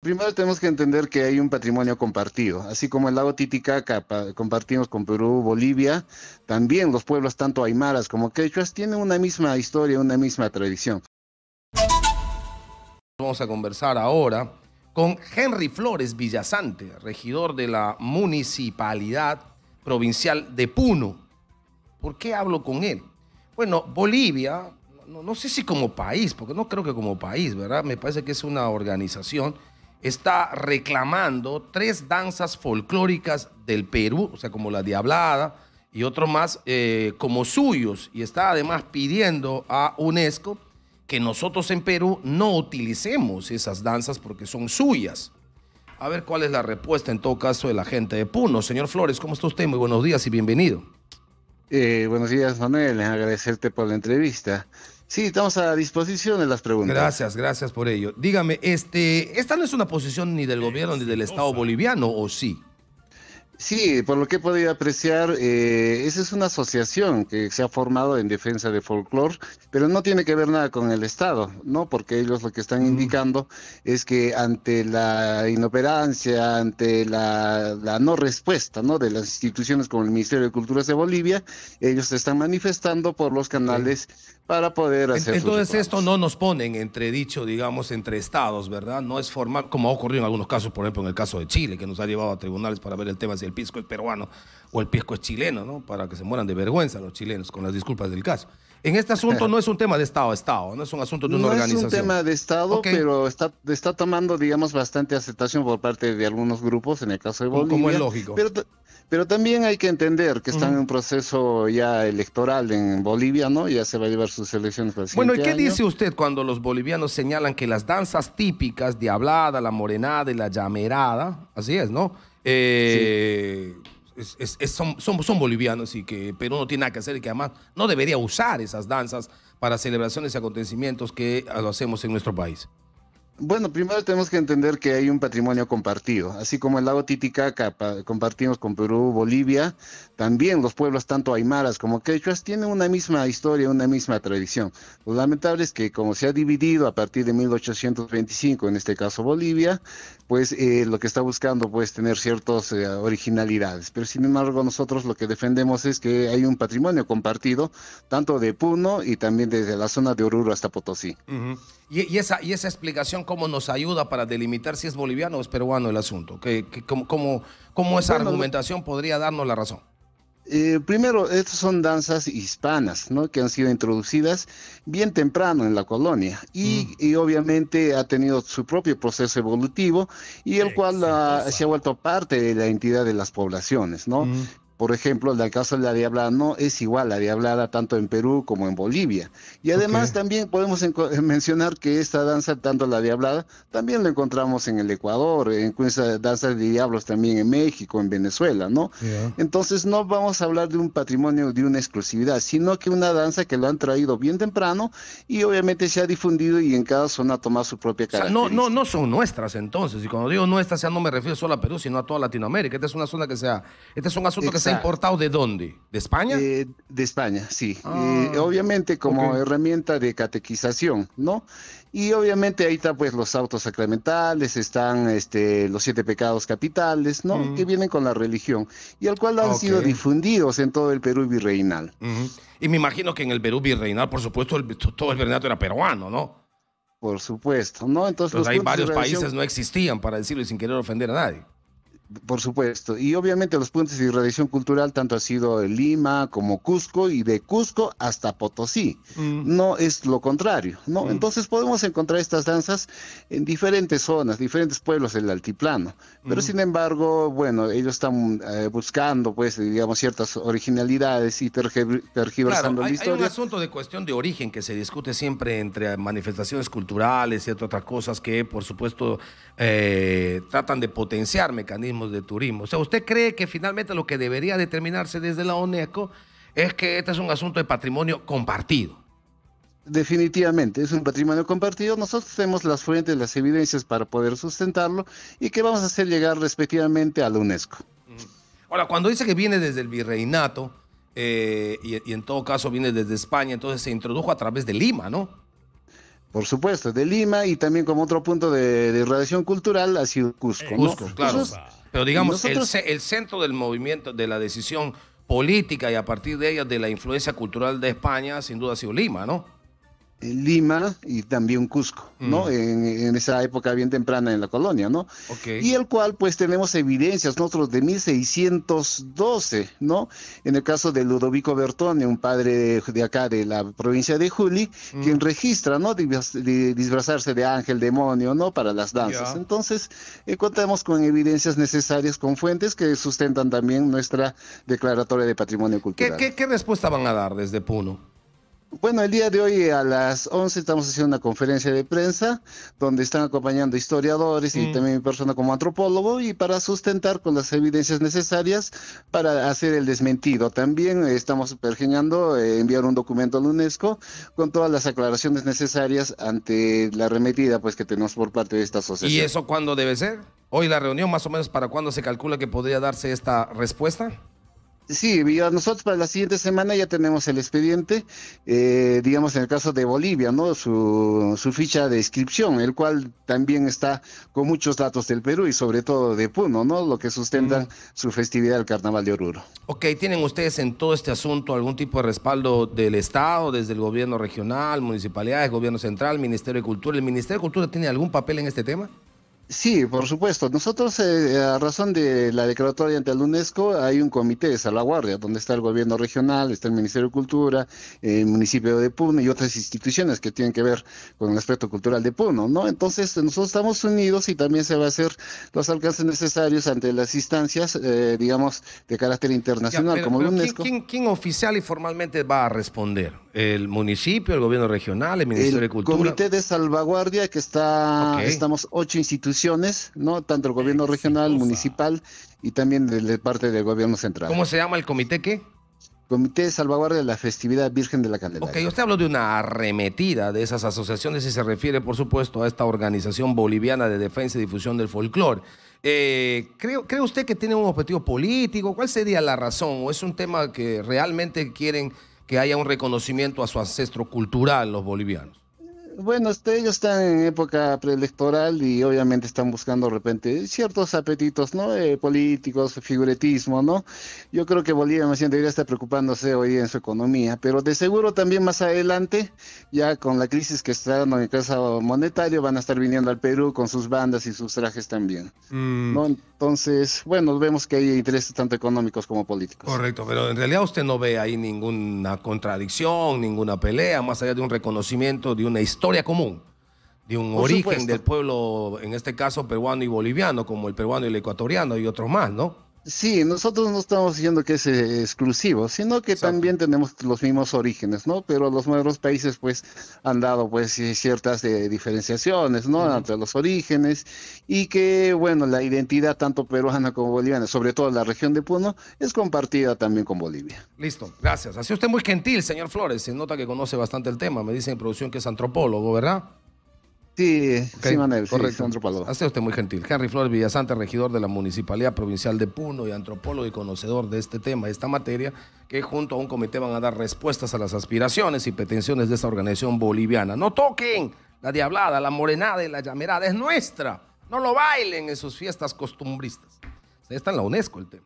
Primero tenemos que entender que hay un patrimonio compartido, así como el lago Titicaca compartimos con Perú, Bolivia, también los pueblos tanto aymaras como quechuas tienen una misma historia, una misma tradición. Vamos a conversar ahora con Henry Flores Villasante, regidor de la Municipalidad Provincial de Puno. ¿Por qué hablo con él? Bueno, Bolivia, no, no sé si como país, porque no creo que como país, ¿verdad? Me parece que es una organización está reclamando tres danzas folclóricas del Perú, o sea, como la Diablada y otros más, eh, como suyos, y está además pidiendo a UNESCO que nosotros en Perú no utilicemos esas danzas porque son suyas. A ver cuál es la respuesta en todo caso de la gente de Puno. Señor Flores, ¿cómo está usted? Muy buenos días y bienvenido. Eh, buenos días, Manuel. Agradecerte por la entrevista. Sí, estamos a disposición de las preguntas. Gracias, gracias por ello. Dígame, este, esta no es una posición ni del gobierno ni del Estado boliviano, ¿o sí? Sí, por lo que he podido apreciar, eh, esa es una asociación que se ha formado en defensa de folclore, pero no tiene que ver nada con el Estado, ¿no? Porque ellos lo que están indicando es que ante la inoperancia, ante la, no respuesta, ¿no? De las instituciones como el Ministerio de Culturas de Bolivia, ellos se están manifestando por los canales para poder hacer. Entonces esto no nos pone en entredicho, digamos, entre estados, ¿verdad? No es formal, como ha ocurrido en algunos casos, por ejemplo, en el caso de Chile, que nos ha llevado a tribunales para ver el tema si el pisco es peruano o el pisco es chileno, ¿no? Para que se mueran de vergüenza los chilenos, con las disculpas del caso. En este asunto no es un tema de Estado a Estado, no es un asunto de una organización. No es un tema de Estado, pero está, está tomando, digamos, bastante aceptación por parte de algunos grupos, en el caso de Bolivia. Como es lógico. Pero, pero también hay que entender que están en un proceso ya electoral en Bolivia, ¿no? Ya se va a llevar sus elecciones para Bueno, ¿y qué dice usted cuando los bolivianos señalan que las danzas típicas de hablada, la morenada y la llamerada, así es, ¿no? Eh, son, son, son, bolivianos y que Perú no tiene nada que hacer y que además no debería usar esas danzas para celebraciones y acontecimientos que lo hacemos en nuestro país. Bueno, primero tenemos que entender que hay un patrimonio compartido, así como el lago Titicaca compartimos con Perú, Bolivia, también los pueblos tanto aymaras como quechuas tienen una misma historia, una misma tradición. Lo lamentable es que como se ha dividido a partir de 1825, en este caso Bolivia, pues eh, lo que está buscando pues tener ciertas eh, originalidades. Pero sin embargo nosotros lo que defendemos es que hay un patrimonio compartido, tanto de Puno y también desde la zona de Oruro hasta Potosí. y, esa, y esa explicación cómo nos ayuda para delimitar si es boliviano o es peruano el asunto? ¿Qué, cómo, esa argumentación podría darnos la razón? Eh, primero, estas son danzas hispanas, ¿no? Que han sido introducidas bien temprano en la colonia y, mm. obviamente ha tenido su propio proceso evolutivo y el cual se ha vuelto parte de la entidad de las poblaciones, ¿no? Mm. Por ejemplo, el caso de la diablada no es igual la diablada tanto en Perú como en Bolivia. Y además también podemos mencionar que esta danza, tanto la diablada, también la encontramos en el Ecuador, en danza de diablos también en México, en Venezuela, ¿no? Entonces no vamos a hablar de un patrimonio, de una exclusividad, sino que una danza que lo han traído bien temprano y obviamente se ha difundido y en cada zona ha tomado su propia característica. no, no, no son nuestras entonces, y cuando digo nuestras ya no me refiero solo a Perú, sino a toda Latinoamérica. Esta es una zona que sea, este es un asunto que se importado de dónde? ¿De España? Eh, de España, sí. Ah, eh, obviamente como herramienta de catequización, ¿no? Y obviamente ahí está pues los autos sacramentales, están este, los siete pecados capitales, ¿no? Mm. Que vienen con la religión y al cual han sido difundidos en todo el Perú virreinal. Y me imagino que en el Perú virreinal, por supuesto, todo el virreinato era peruano, ¿no? Por supuesto, ¿no? Entonces, hay varios países no existían, para decirlo sin querer ofender a nadie. Por supuesto. Y obviamente los puntos de irradiación cultural tanto ha sido Lima como Cusco y de Cusco hasta Potosí. Mm. No es lo contrario, ¿no? Mm. Entonces podemos encontrar estas danzas en diferentes zonas, diferentes pueblos del altiplano. Pero mm. sin embargo, bueno, ellos están eh, buscando, pues, digamos, ciertas originalidades y tergiversando la historia. Hay un asunto de cuestión de origen que se discute siempre entre manifestaciones culturales y otras cosas que, por supuesto, eh, tratan de potenciar mecanismos de turismo. O sea, ¿usted cree que finalmente lo que debería determinarse desde la UNESCO es que este es un asunto de patrimonio compartido? Definitivamente, es un patrimonio compartido. Nosotros tenemos las fuentes, las evidencias para poder sustentarlo y que vamos a hacer llegar respectivamente a la UNESCO. Ahora, cuando dice que viene desde el virreinato eh, y, y, en todo caso viene desde España, entonces se introdujo a través de Lima, ¿no? Por supuesto, de Lima y también como otro punto de, de cultural ha sido Cusco. ¿no? Cusco, claro. Pero digamos, el, el centro del movimiento, de la decisión política y a partir de ella de la influencia cultural de España, sin duda ha sido Lima, ¿no? Lima y también Cusco, ¿no? Mm. En, esa época bien temprana en la colonia, ¿no? Ok. Y el cual pues tenemos evidencias nosotros de 1612, ¿no? En el caso de Ludovico Bertone, un padre de, de acá de la provincia de Juli, Mm. quien registra, ¿no? Dis- de- disfrazarse de ángel, demonio, ¿no? Para las danzas. Entonces, eh, contamos con evidencias necesarias, con fuentes que sustentan también nuestra declaratoria de patrimonio ¿Qué, cultural. qué, qué respuesta van a dar desde Puno? Bueno, el día de hoy a las 11 estamos haciendo una conferencia de prensa donde están acompañando historiadores y Mm. también mi persona como antropólogo y para sustentar con las evidencias necesarias para hacer el desmentido. También estamos pergeñando eh, enviar un documento a la UNESCO con todas las aclaraciones necesarias ante la remetida pues que tenemos por parte de esta asociación. ¿Y eso cuándo debe ser? Hoy la reunión, más o menos, ¿para cuándo se calcula que podría darse esta respuesta? Sí, nosotros para la siguiente semana ya tenemos el expediente, eh, digamos en el caso de Bolivia, ¿no? Su, su ficha de inscripción, el cual también está con muchos datos del Perú y sobre todo de Puno, ¿no? Lo que sustentan su festividad del Carnaval de Oruro. Ok, ¿tienen ustedes en todo este asunto algún tipo de respaldo del Estado, desde el gobierno regional, municipalidades, gobierno central, Ministerio de Cultura? ¿El Ministerio de Cultura tiene algún papel en este tema? Sí, por supuesto. Nosotros, eh, a razón de la declaratoria ante la UNESCO, hay un comité de salvaguardia donde está el gobierno regional, está el Ministerio de Cultura, el municipio de Puno y otras instituciones que tienen que ver con el aspecto cultural de Puno, ¿no? Entonces, nosotros estamos unidos y también se va a hacer los alcances necesarios ante las instancias, eh, digamos, de carácter internacional, Ya, pero- como la pero ¿quién- UNESCO. ¿quién, quién oficial y formalmente va a responder? ¿El municipio, el gobierno regional, el Ministerio de el Cultura? comité de salvaguardia que está, estamos ocho instituciones, ¿no? Tanto el gobierno regional, municipal y también de, de parte del gobierno central. ¿Cómo se llama el comité qué? Comité de salvaguardia de la festividad Virgen de la Candelaria. Ok, usted habló de una arremetida de esas asociaciones y se refiere, por supuesto, a esta organización boliviana de defensa y difusión del folclore. Eh, ¿cree, ¿Cree usted que tiene un objetivo político? ¿Cuál sería la razón? ¿O es un tema que realmente quieren que haya un reconocimiento a su ancestro cultural los bolivianos? Bueno, este, ellos están en época preelectoral y obviamente están buscando de repente ciertos apetitos, ¿no? Eh, políticos, figuretismo, ¿no? Yo creo que Bolivia más bien debería estar preocupándose hoy en su economía, pero de seguro también más adelante, ya con la crisis que está dando en el caso monetario, van a estar viniendo al Perú con sus bandas y sus trajes también, ¿no? Entonces, bueno, vemos que hay intereses tanto económicos como políticos. Correcto, pero en realidad usted no ve ahí ninguna contradicción, ninguna pelea, más allá de un reconocimiento de una historia común, de un Por origen supuesto. del pueblo, en este caso peruano y boliviano, como el peruano y el ecuatoriano y otros más, ¿no? Sí, nosotros no estamos diciendo que es eh, exclusivo, sino que Exacto. también tenemos los mismos orígenes, ¿no? Pero los nuevos países, pues, han dado, pues, ciertas eh, diferenciaciones, ¿no? Entre los orígenes y que, bueno, la identidad tanto peruana como boliviana, sobre todo la región de Puno, es compartida también con Bolivia. Listo, gracias. Así usted muy gentil, señor Flores. Se nota que conoce bastante el tema. Me dicen en producción que es antropólogo, ¿verdad? Sí, Ok, sí, Manuel, sí, correcto. soy antropólogo. Hace usted muy gentil. Henry Flores Villasante, regidor de la Municipalidad Provincial de Puno y antropólogo y conocedor de este tema, de esta materia, que junto a un comité van a dar respuestas a las aspiraciones y pretensiones de esta organización boliviana. No toquen la diablada, la morenada y la llamerada, es nuestra. No lo bailen en sus fiestas costumbristas. Está en la UNESCO el tema.